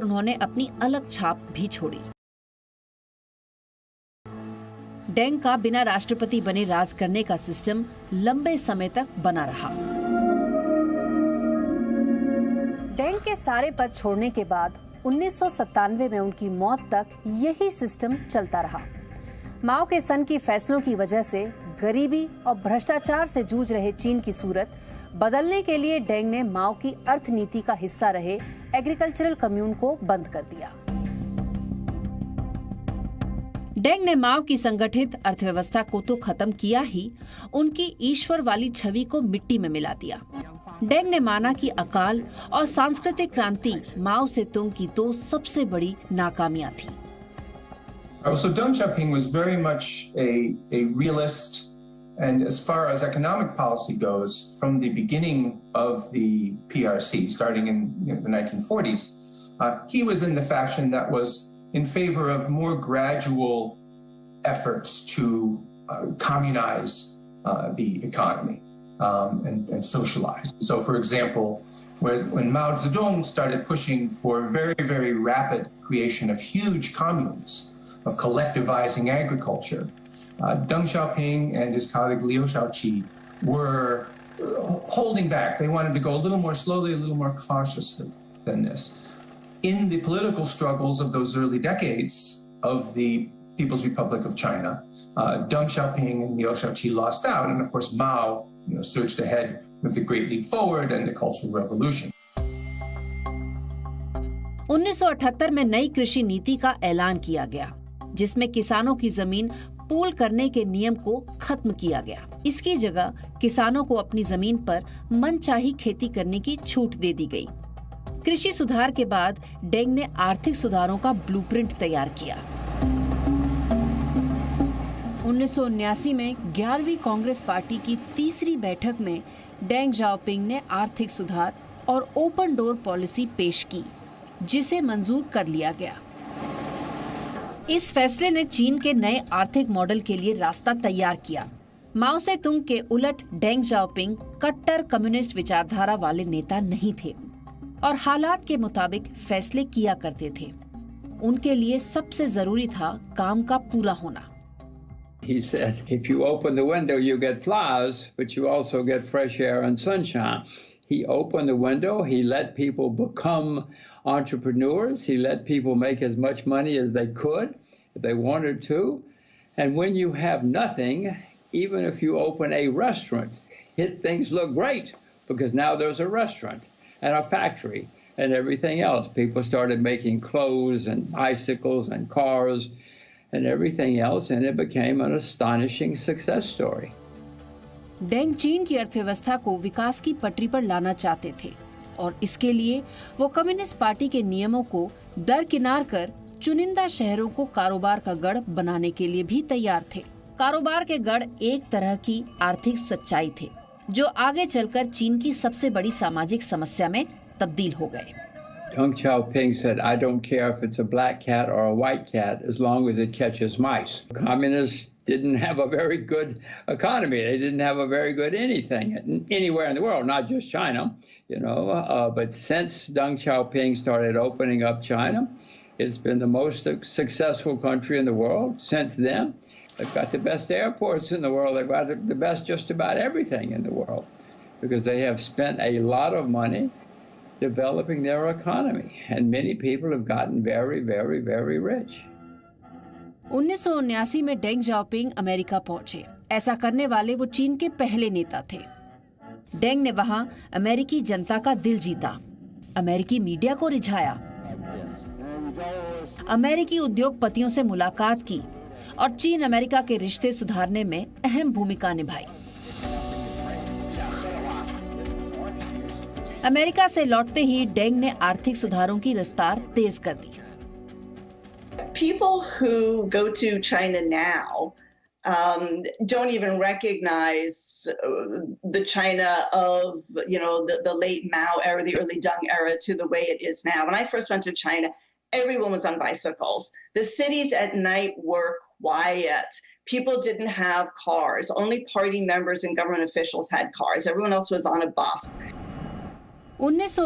उन्होंने अपनी अलग छाप भी छोड़ी। डेंग का बिना राष्ट्रपति बने राज करने का सिस्टम लंबे समय तक बना रहा। डेंग के सारे पद छोड़ने के बाद उन्नीस सौ सत्तानवे में उनकी मौत तक यही सिस्टम चलता रहा। माओ के सन की फैसलों की वजह से गरीबी और भ्रष्टाचार से जूझ रहे चीन की सूरत बदलने के लिए डेंग ने माओ की अर्थनीति का हिस्सा रहे एग्रीकल्चरल कम्यून को बंद कर दिया। डेंग ने माओ की संगठित अर्थव्यवस्था को तो खत्म किया ही उनकी ईश्वर वाली छवि को मिट्टी में मिला दिया। डेंग ने माना कि अकाल और सांस्कृतिक क्रांति माओ से तुंग की दो सबसे बड़ी नाकामियाँ थी। Uh, So Deng Xiaoping was very much a, a realist, and as far as economic policy goes, from the beginning of the PRC, starting in you know, the 1940s, uh, he was in the faction that was in favor of more gradual efforts to uh, communize uh, the economy um, and, and socialize. So, for example, whereas when Mao Zedong started pushing for very, very rapid creation of huge communes, of collectivizing agriculture Uh, Deng Xiaoping and his colleague Liu Shaoqi were uh, holding back. They wanted to go a little more slowly, a little more cautiously than this. In the political struggles of those early decades of the People's Republic of China, uh, Deng Xiaoping and Liu Shaoqi lost out, and of course Mao you know, surged ahead with the Great Leap Forward and the Cultural Revolution. 1978 में नई कृषि नीति का ऐलान किया गया जिसमें किसानों की जमीन पूल करने के नियम को खत्म किया गया। इसकी जगह किसानों को अपनी ज़मीन पर मनचाही खेती करने की छूट दे दी गई। कृषि सुधार के बाद डेंग ने आर्थिक सुधारों का ब्लूप्रिंट तैयार किया। उन्नीस में 11वीं कांग्रेस पार्टी की तीसरी बैठक में डेंग जाओपिंग ने आर्थिक सुधार और ओपन डोर पॉलिसी पेश की, जिसे मंजूर कर लिया गया। इस फैसले ने चीन के नए आर्थिक मॉडल के लिए रास्ता तैयार किया। माओ से तुंग के उलट डेंग जाओपिंग कट्टर कम्युनिस्ट विचारधारा वाले नेता नहीं थे और हालात के मुताबिक फैसले किया करते थे। उनके लिए सबसे ज़रूरी था काम का पूरा होना। He said, if you open the window, you get flowers, but you also get fresh air and sunshine. He opened the window, he let people become entrepreneurs, he let people make as much money as they could if they wanted to. And when you have nothing, even if you open a restaurant, it, things look great because now there's a restaurant and a factory and everything else. People started making clothes and bicycles and cars and everything else, and it became an astonishing success story. Deng चीन की अर्थव्यवस्था को विकास की पटरी पर लाना चाहते थे और इसके लिए वो कम्युनिस्ट पार्टी के नियमों को दरकिनार कर चुनिंदा शहरों को कारोबार का गढ़ बनाने के लिए भी तैयार थे। कारोबार के गढ़ एक तरह की आर्थिक सच्चाई थे, जो आगे चलकर चीन की सबसे बड़ी सामाजिक समस्या में तब्दील हो गए। Deng Xiaoping said, I don't care if it's a black cat or a white cat as long as it catches mice. Communists didn't have a very good economy. They didn't have a very good anything anywhere in the world, not just China, you know. Uh, but since Deng Xiaoping started opening up China, it's been the most successful country in the world since then. They've got the best airports in the world. They've got the best just about everything in the world because they have spent a lot of money developing their economy, and many people have gotten very, very, very rich. उन्नीस में Deng जाओपिंग America पहुँचे। ऐसा करने वाले वो चीन के पहले नेता थे। डेंग ने वहाँ अमेरिकी जनता का दिल जीता। अमेरिकी मीडिया को रिझाया। अमेरिकी उद्योगपतियों से मुलाकात की और चीन अमेरिका के रिश्ते सुधारने में अहम भूमिका निभाई। अमेरिका से लौटते ही डेंग ने आर्थिक सुधारों की रफ्तार तेज कर दी People who go to China now um, don't even recognize uh, the China of you know the, the late Mao era, the early Deng era, to the way it is now. When I first went to China, everyone was on bicycles. The cities at night were quiet. People didn't have cars. Only party members and government officials had cars. Everyone else was on a bus. उन्नीस